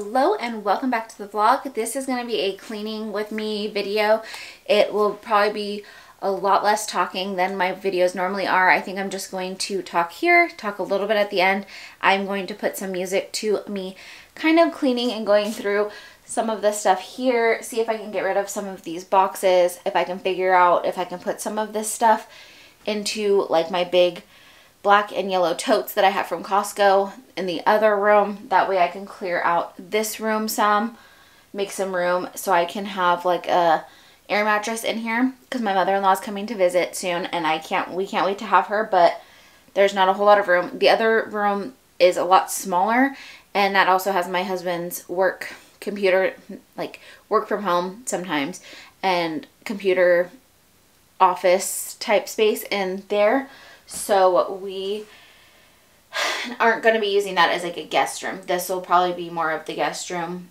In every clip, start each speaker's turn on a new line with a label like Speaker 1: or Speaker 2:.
Speaker 1: Hello and welcome back to the vlog. This is going to be a cleaning with me video. It will probably be a lot less talking than my videos normally are. I think I'm just going to talk here, talk a little bit at the end. I'm going to put some music to me kind of cleaning and going through some of the stuff here, see if I can get rid of some of these boxes, if I can figure out if I can put some of this stuff into like my big black and yellow totes that I have from Costco in the other room. That way I can clear out this room some, make some room so I can have like a air mattress in here because my mother-in-law is coming to visit soon and I can't, we can't wait to have her, but there's not a whole lot of room. The other room is a lot smaller and that also has my husband's work computer, like work from home sometimes and computer office type space in there. So we aren't going to be using that as like a guest room. This will probably be more of the guest room.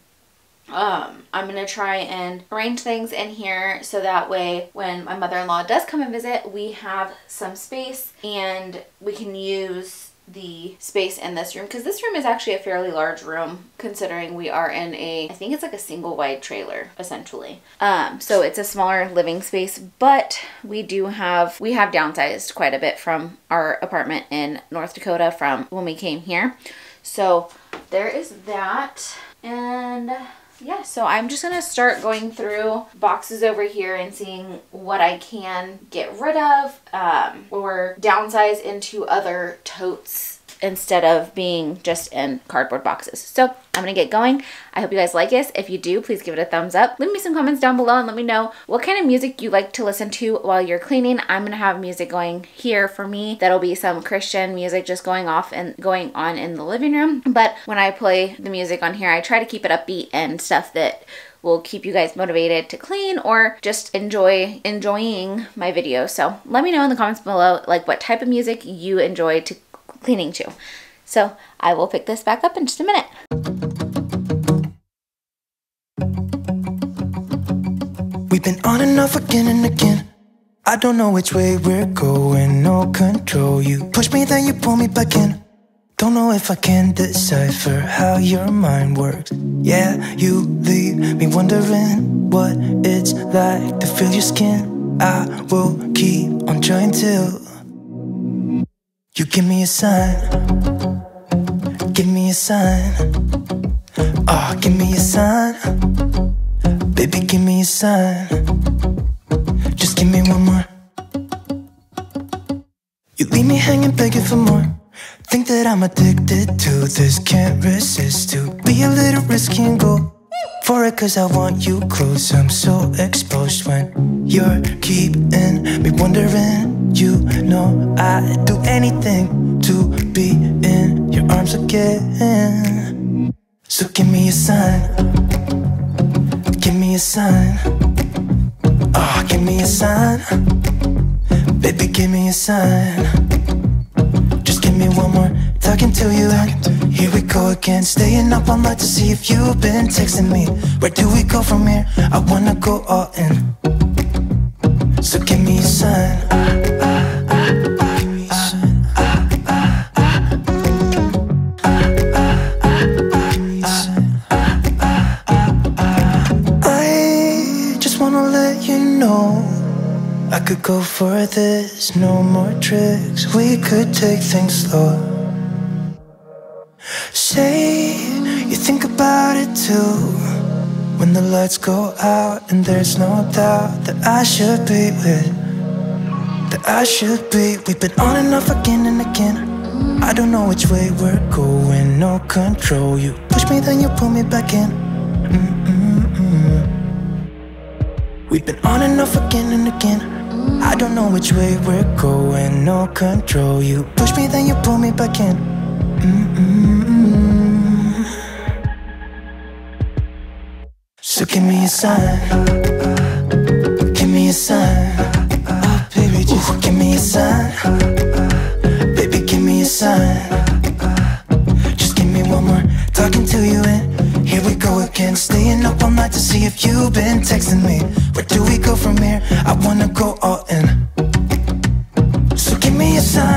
Speaker 1: Um, I'm going to try and arrange things in here so that way when my mother-in-law does come and visit, we have some space and we can use the space in this room because this room is actually a fairly large room considering we are in a I think it's like a single wide trailer essentially. Um so it's a smaller living space but we do have we have downsized quite a bit from our apartment in North Dakota from when we came here. So there is that and yeah, so I'm just to start going through boxes over here and seeing what I can get rid of um, or downsize into other totes instead of being just in cardboard boxes. So I'm to get going. I hope you guys like this. If you do, please give it a thumbs up. Leave me some comments down below and let me know what kind of music you like to listen to while you're cleaning. I'm to have music going here for me. That'll be some Christian music just going off and going on in the living room. But when I play the music on here, I try to keep it upbeat and stuff that will keep you guys motivated to clean or just enjoy enjoying my video. So let me know in the comments below like what type of music you enjoy to cleaning to. So I will pick this back up in just a minute.
Speaker 2: We've been on and off again and again. I don't know which way we're going, no control. You push me, then you pull me back in. Don't know if I can decipher how your mind works. Yeah, you leave me wondering what it's like to feel your skin. I will keep on trying till you give me a sign. Give me a sign. Oh, give me a sign. Baby, give me a sign. Just give me one more. You leave me hanging, begging for more. Think that I'm addicted to this, can't resist to be a little risky and go for it cause I want you close. I'm so exposed when you're keeping me wondering. You know I'd do anything to be in your arms again. So give me a sign. Give me a sign. Oh, give me a sign. Baby, give me a sign. Just give me one more talking to you here we go again, staying up all night to see if you've been texting me. Where do we go from here? I wanna go all in. So give me a sign. I just wanna let you know. I could go for this, no more tricks. We could take things slow say you think about it too. When the lights go out and there's no doubt That I should be with That I should be We've been on and off again and again. I don't know which way we're going No control. You push me then you pull me back in. Mm -mm -mm. We've been on and off again and again. I don't know which way we're going No control. You push me then you pull me back in give me a sign. Give me a sign. Baby just give me a sign. Baby give me a sign. Just give me one more. Talking to you and here we go again. Staying up all night to see if you've been texting me. Where do we go from here? I wanna go all in. So Give me a sign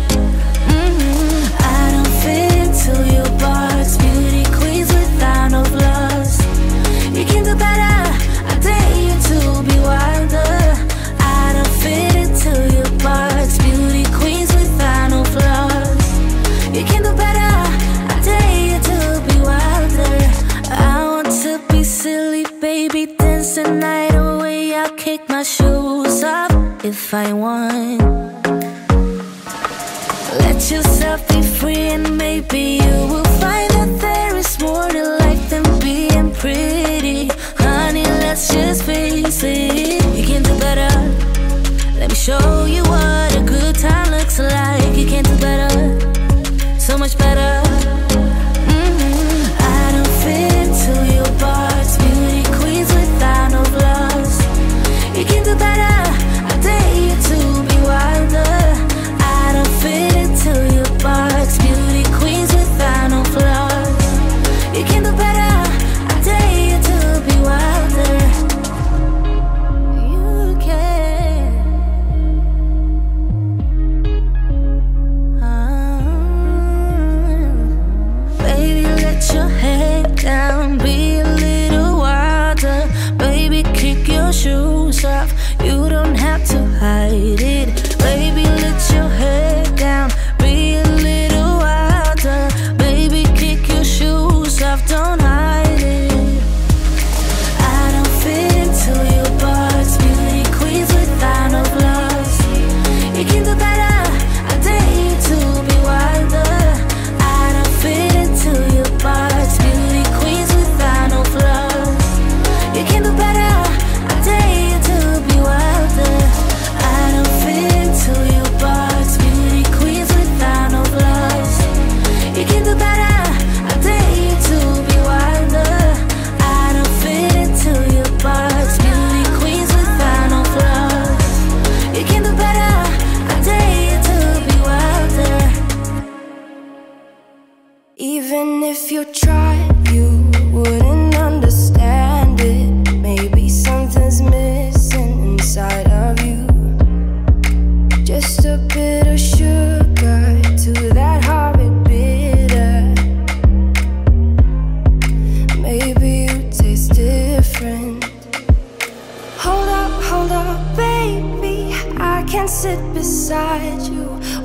Speaker 3: if I want. Let yourself be free and maybe you will find that there is more to life than being pretty. Honey, let's just face it. You can do better. Let me show you what a good time looks like. You can do better. So much better. Even if you tried, you wouldn't understand it. Maybe something's missing inside of you. Just a bit of sugar to that horrid bitter. Maybe you taste different. Hold up, hold up, baby. I can't sit beside you.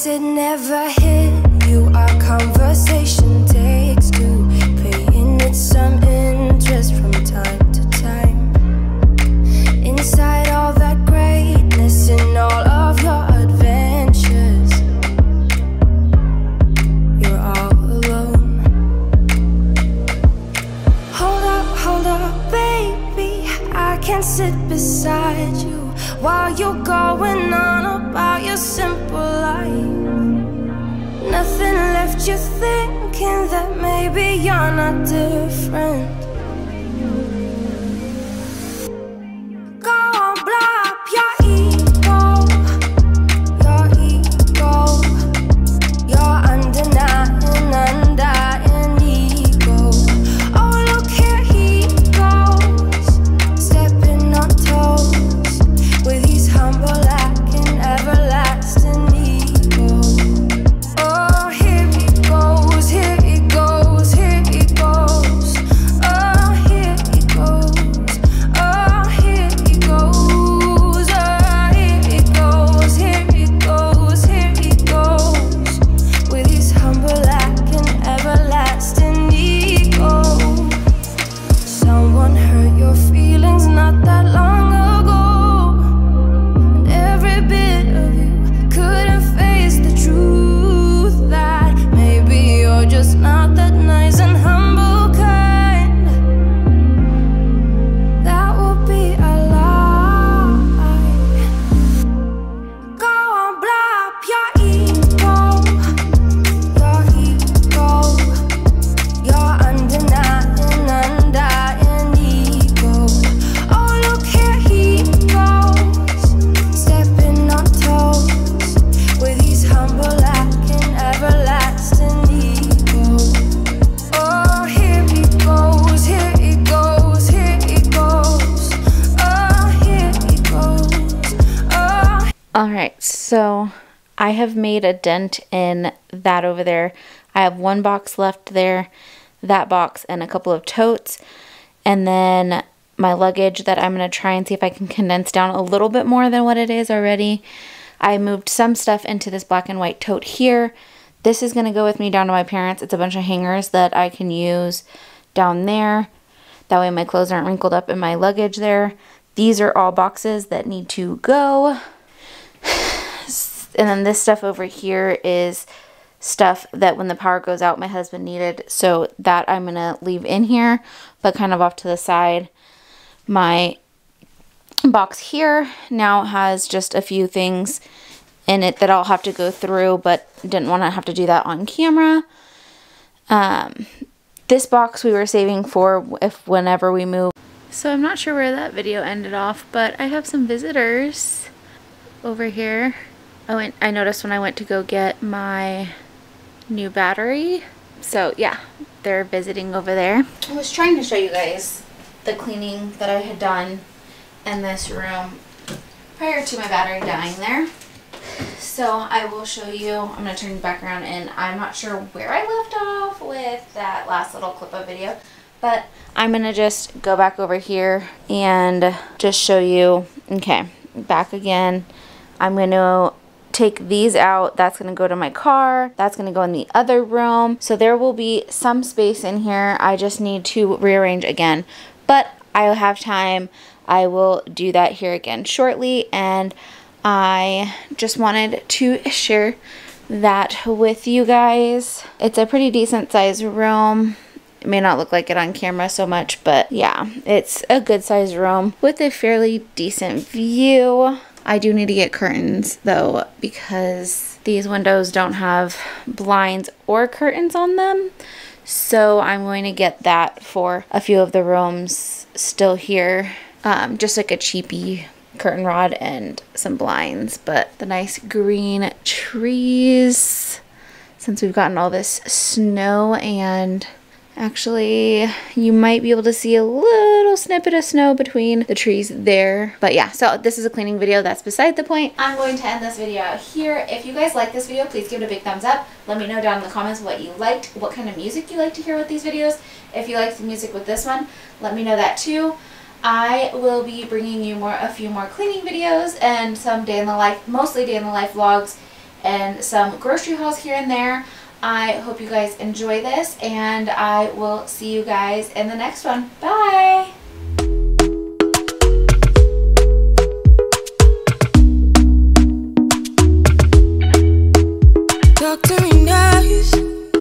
Speaker 3: sitting there. Maybe you're not different.
Speaker 1: All right, so I have made a dent in that over there. I have one box left there, that box, and a couple of totes. And then my luggage that I'm going to try and see if I can condense down a little bit more than what it is already. I moved some stuff into this black and white tote here. This is going to go with me down to my parents. It's a bunch of hangers that I can use down there. That way my clothes aren't wrinkled up in my luggage there. These are all boxes that need to go. And then this stuff over here is stuff that when the power goes out my husband needed. So that I'm going to leave in here, but kind of off to the side. My box here now has just a few things in it that I'll have to go through, but didn't want to have to do that on camera. Um, this box we were saving for if whenever we move. So I'm not sure where that video ended off, but I have some visitors over here. I went I noticed when I went to go get my new battery. So yeah, they're visiting over there. I was trying to show you guys the cleaning that I had done in this room prior to my battery dying there. So I will show you, I'm going to turn back around and I'm not sure where I left off with that last little clip of video. But I'm going to just go back over here and just show you, okay, back again. I'm going to take these out. That's going to go to my car. That's going to go in the other room. So there will be some space in here. I just need to rearrange again. But I'll have time. I will do that here again shortly. And I just wanted to share that with you guys. It's a pretty decent sized room. It may not look like it on camera so much, but yeah, it's a good sized room with a fairly decent view. I do need to get curtains though because these windows don't have blinds or curtains on them. So I'm going to get that for a few of the rooms still here. Um, just like a cheapy curtain rod and some blinds, but the nice green trees since we've gotten all this snow and Actually, you might be able to see a little snippet of snow between the trees there. But yeah, so this is a cleaning video. That's beside the point. I'm going to end this video out here. If you guys like this video, please give it a big thumbs up. Let me know down in the comments what you liked, what kind of music you like to hear with these videos. If you like the music with this one, let me know that too. I will be bringing you more a few more cleaning videos and some day in the life, mostly day in the life vlogs and some grocery hauls here and there. I hope you guys enjoy this and I will see you guys in the next one. Bye!